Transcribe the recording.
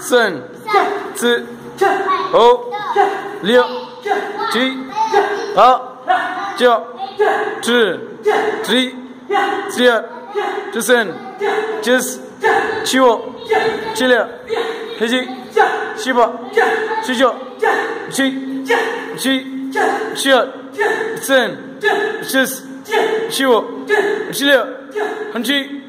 三、四、五、六、七、八、九、十、十一、十二、十三、十四、十五、十六、十七、十八、十九、十、十、十二、十三、十四、十五、十六、十七。